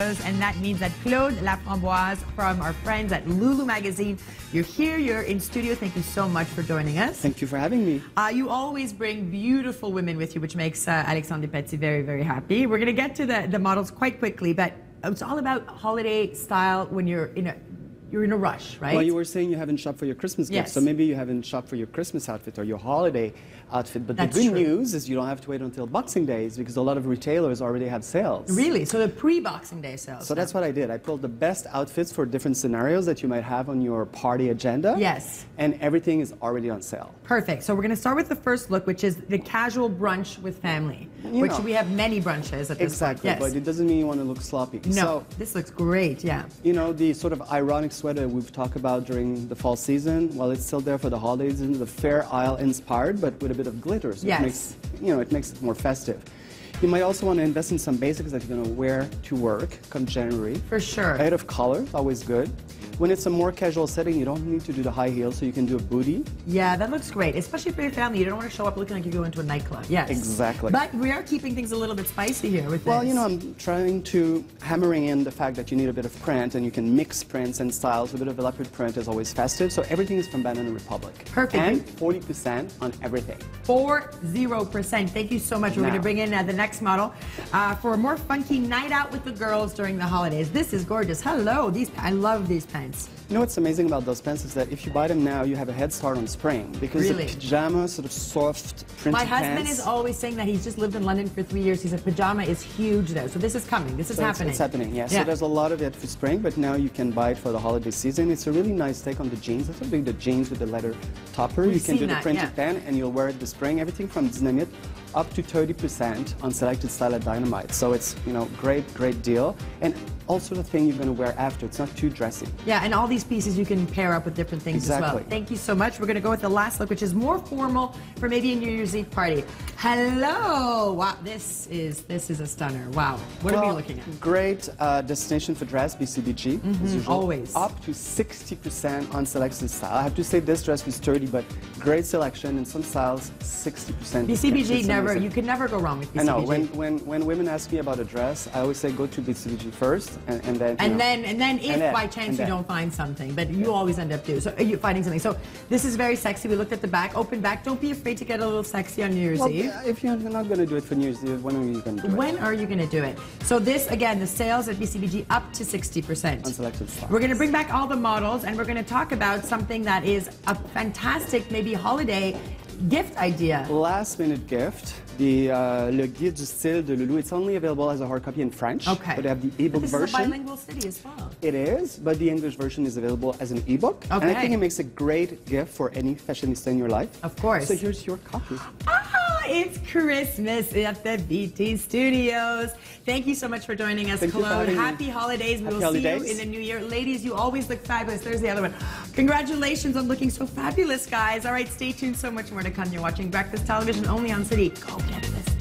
And that means that Claude Laframboise from our friends at LOULOU Magazine, you're here, you're in studio. Thank you so much for joining us. Thank you for having me. Uh, you always bring beautiful women with you, which makes uh, Alexandre Petit very, very happy. We're going to get to the, the models quite quickly, but it's all about holiday style when you're in a you're in a rush, right? Well, you were saying you haven't shopped for your Christmas gift, Yes. so maybe you haven't shopped for your Christmas outfit or your holiday outfit. But That's the good true. news is you don't have to wait until Boxing Days because a lot of retailers already have sales. Really? So the pre-Boxing Day sales. So that's what I did. I pulled the best outfits for different scenarios that you might have on your party agenda. Yes. And everything is already on sale. Perfect. So we're going to start with the first look, which is the casual brunch with family, You which know. we have many brunches at this Exactly. point. Yes. But it doesn't mean you want to look sloppy. no, So, this looks great. Yeah. you know, the sort of ironic sweater we've talked about during the fall season, well, it's still there for the holidays, and the Fair Isle inspired, but with a bit of glitter. So Yes. it makes, you know, it makes it more festive. You might also want to invest in some basics that you're going to wear to work come January. For sure. A bit of color, always good. When it's a more casual setting, you don't need to do the high heels, so you can do a booty. Yeah, that looks great, especially for your family. You don't want to show up looking like you go into a nightclub. Yes. Exactly. But we are keeping things a little bit spicy here with Well, this. you know, I'm trying to hammering in the fact that you need a bit of print and you can mix prints and styles. A bit of a leopard print is always festive. So everything is from Banana Republic. Perfect. And 40% on everything. Four zero percent. Thank you so much. We're Now. going to bring in uh, the next model uh, for a more funky night out with the girls during the holidays. This is gorgeous. Hello, these I love these pants. You know what's amazing about those pants is that if you buy them now, you have a head start on spring because Really? the pajama sort of soft printed My husband pants. is always saying that he's just lived in London for three years. He said pajama is huge there. So this is coming. This is So it's- happening. It's happening, yeah. Yeah. So there's a lot of it for spring, but now you can buy it for the holiday season. It's a really nice take on the jeans. That's a big the jeans with the leather topper. We've you can do seen the that, printed yeah. pen and you'll wear it this spring. Everything from Dynamite up to 30% on selected style at Dynamite. So it's, you know, great, great deal. And also the thing you're going to wear after. It's not too dressy. Yeah, and all these pieces you can pair up with different things as well. Exactly. Thank you so much. We're going to go with the last look, which is more formal for maybe a New Year's Eve party. Hello. Wow, this is this is a stunner. Wow. What are we looking at? Great uh, destination for dress, BCBG. as usual. Mm-hmm, always. Up to 60% on selected style. I have to say this dress was sturdy, but great selection. In some styles, 60%. BCBG It's never. You can never go wrong with BCBG. I know. When, when, when women ask me about a dress, I always say go to BCBG first, and, and then. and know, then, and then, if and then- by chance you don't find something, but you always end up do so, uh, you finding something. So this is very sexy. We looked at the back, open back. Don't be afraid to get a little sexy on New Year's Well, Eve. if you're not going to do it for New Year's Eve, when are you going to do it? When are you going to do it? So this again, the sales at BCBG up to 60%. On selected styles. We're going to bring back all the models and we're going to talk about something that is a fantastic maybe holiday gift idea. Last minute gift, the uh, Le Guide du Style de LOULOU. It's only available as a hard copy in French. Okay. But they have the ebook this is a version. bilingual city as well. It is, but the English version is available as an ebook. Okay. And I think it makes a great gift for any fashionista in your life. Of course. So here's your copy. It's Christmas at the BT Studios. Thank you so much for joining us, Thank Claude. Happy holidays. We Happy will see you in the new year. Ladies, you always look fabulous. There's the other one. Congratulations on looking so fabulous, guys. All right, stay tuned. So much more to come. You're watching Breakfast Television only on City. Go get this.